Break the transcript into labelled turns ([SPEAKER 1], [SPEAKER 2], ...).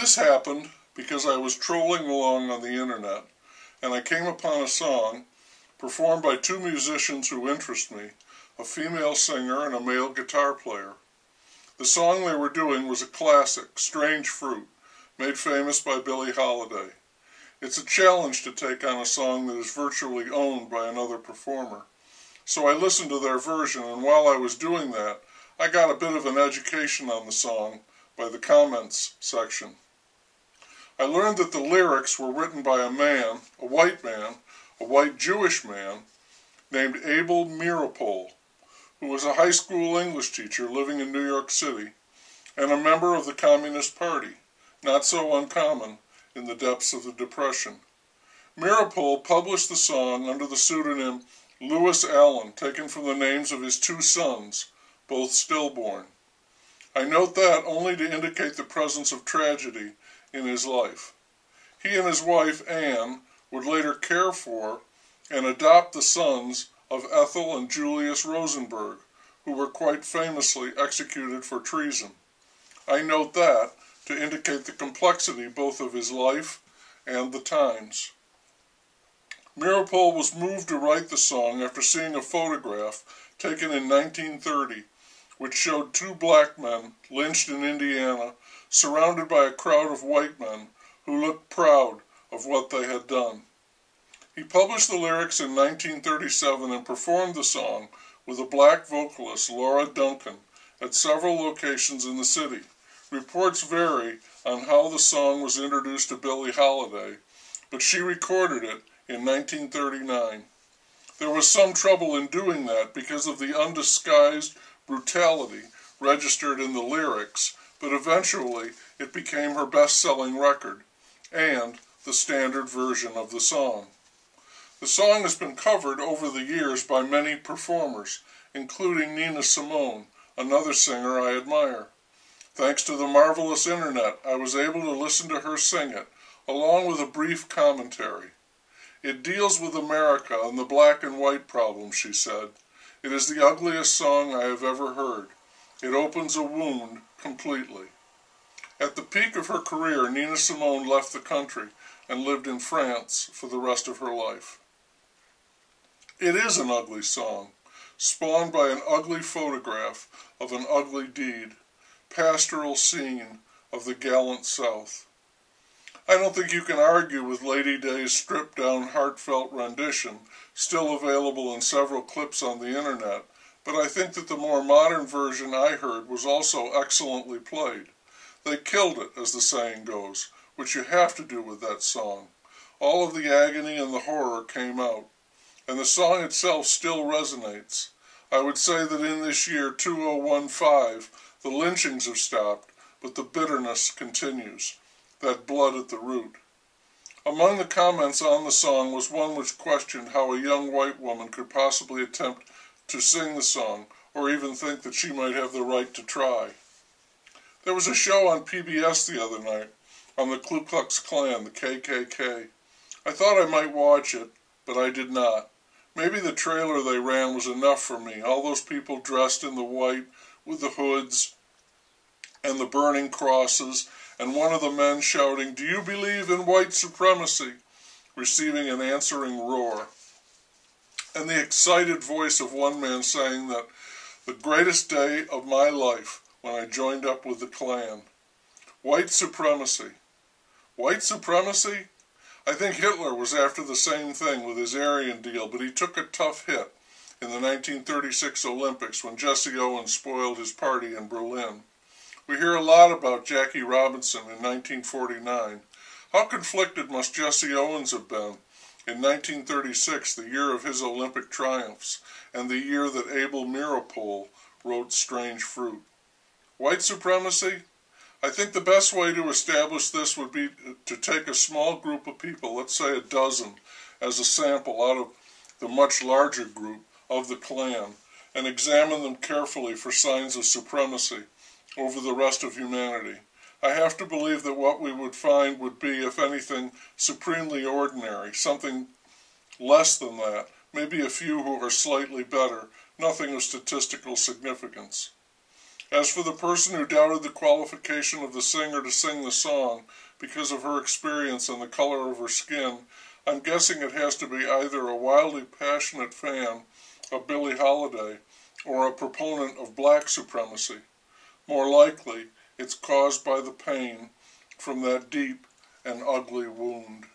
[SPEAKER 1] This happened because I was trolling along on the internet and I came upon a song performed by two musicians who interest me, a female singer and a male guitar player. The song they were doing was a classic, Strange Fruit, made famous by Billie Holiday. It's a challenge to take on a song that is virtually owned by another performer. So I listened to their version, and while I was doing that, I got a bit of an education on the song by the comments section. I learned that the lyrics were written by a man, a white man, a white Jewish man, named Abel Meeropol who was a high school English teacher living in New York City and a member of the Communist Party, not so uncommon in the depths of the Depression. Meeropol published the song under the pseudonym Lewis Allan, taken from the names of his two sons, both stillborn. I note that only to indicate the presence of tragedy in his life. He and his wife, Anne, would later care for and adopt the sons of Ethel and Julius Rosenberg, who were quite famously executed for treason. I note that to indicate the complexity both of his life and the times. Meeropol was moved to write the song after seeing a photograph taken in 1930 which showed two black men lynched in Indiana surrounded by a crowd of white men who looked proud of what they had done. He published the lyrics in 1937 and performed the song with a black vocalist, Laura Duncan, at several locations in the city. Reports vary on how the song was introduced to Billie Holiday, but she recorded it in 1939. There was some trouble in doing that because of the undisguised brutality registered in the lyrics, but eventually it became her best selling record and the standard version of the song. The song has been covered over the years by many performers, including Nina Simone, another singer I admire. Thanks to the marvelous internet, I was able to listen to her sing it, along with a brief commentary. It deals with America and the black and white problem, she said. It is the ugliest song I have ever heard. It opens a wound completely. At the peak of her career, Nina Simone left the country and lived in France for the rest of her life. It is an ugly song, spawned by an ugly photograph of an ugly deed, pastoral scene of the gallant South. I don't think you can argue with Lady Day's stripped down heartfelt rendition, still available in several clips on the internet, but I think that the more modern version I heard was also excellently played. They killed it, as the saying goes, which you have to do with that song. All of the agony and the horror came out and the song itself still resonates. I would say that in this year 2015, the lynchings have stopped, but the bitterness continues. That blood at the root. Among the comments on the song was one which questioned how a young white woman could possibly attempt to sing the song, or even think that she might have the right to try. There was a show on PBS the other night on the Ku Klux Klan, the KKK. I thought I might watch it, but I did not. Maybe the trailer they ran was enough for me. All those people dressed in the white with the hoods and the burning crosses, and one of the men shouting, Do you believe in white supremacy? receiving an answering roar. And the excited voice of one man saying that the greatest day of my life when I joined up with the Klan. White supremacy. White supremacy? I think Hitler was after the same thing with his Aryan deal, but he took a tough hit in the 1936 Olympics when Jesse Owens spoiled his party in Berlin. We hear a lot about Jackie Robinson in 1949. How conflicted must Jesse Owens have been in 1936, the year of his Olympic triumphs, and the year that Abel Meeropol wrote Strange Fruit? White supremacy? I think the best way to establish this would be to take a small group of people, let's say a dozen, as a sample out of the much larger group of the Klan, and examine them carefully for signs of supremacy over the rest of humanity. I have to believe that what we would find would be, if anything, supremely ordinary, something less than that, maybe a few who are slightly better, nothing of statistical significance. As for the person who doubted the qualification of the singer to sing the song because of her experience and the color of her skin, I'm guessing it has to be either a wildly passionate fan of Billie Holiday or a proponent of black supremacy. More likely, it's caused by the pain from that deep and ugly wound.